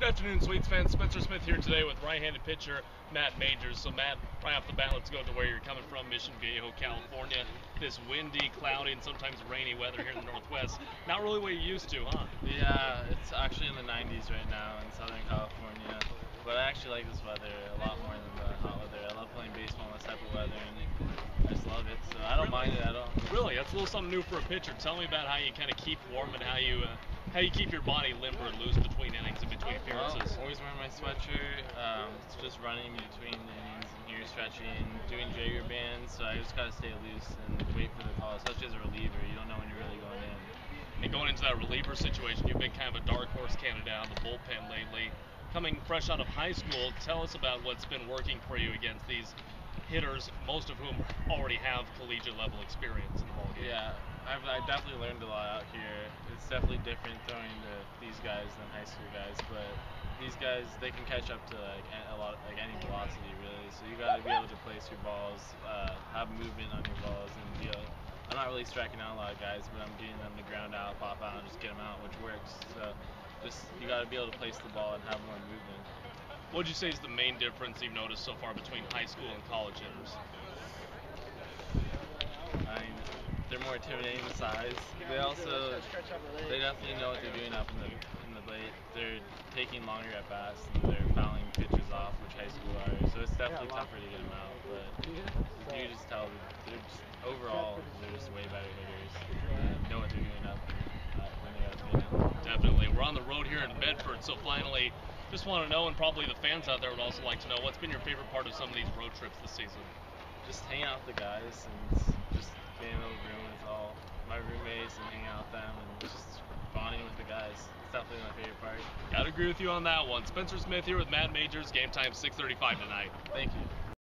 Good afternoon, Sweets fans. Spenser Smith here today with right-handed pitcher Matt Majors. So, Matt, right off the bat, let's go to where you're coming from, Mission Viejo, California. This windy, cloudy, and sometimes rainy weather here in the Northwest. Not really what you're used to, huh? Yeah, it's actually in the 90s right now in Southern California. But I actually like this weather a lot more than the hot weather. I love playing baseball in this type of weather, and I just love it. So I mind it at all. Really, that's a little something new for a pitcher. Tell me about how you kind of keep warm and how you uh, how you keep your body limber and loose between innings and between appearances. Well, always wearing my sweatshirt. Um, it's just running between innings and here stretching, doing Jaeger bands. So I just gotta stay loose and wait for the call, especially as a reliever. You don't know when you're really going in. And going into that reliever situation, you've been kind of a dark horse candidate out of the bullpen lately. Coming fresh out of high school, tell us about what's been working for you against these hitters, most of whom already have collegiate level experience in the ballgame. Yeah, I've I definitely learned a lot out here. It's definitely different throwing to these guys than high school guys, but these guys they can catch up to like a lot like any velocity really. So you got to be able to place your balls, uh, have movement on your balls, and be able, I'm not really striking out a lot of guys, but I'm getting them to ground out, pop out, and just get them out, which works. So just you got to be able to place the ball and have more movement. What would you say is the main difference you've noticed so far between high school and college hitters? I mean, they're more intimidating in size. They also they definitely know what they're doing up in the in the late. They're taking longer at bats and they're fouling pitches off, which high school are. So it's definitely tougher to get them out. But you just tell them they're just overall they're just way better hitters. They know what they're doing up uh, when they got to Definitely. We're on the road here in Medford, so finally, just want to know, and probably the fans out there would also like to know, what's been your favorite part of some of these road trips this season? Just hanging out with the guys and just being able to my roommates and hang out with them and just bonding with the guys. It's definitely my favorite part. Gotta agree with you on that one. Spenser Smith here with Matt Majors. Game time 6:35 tonight. Thank you.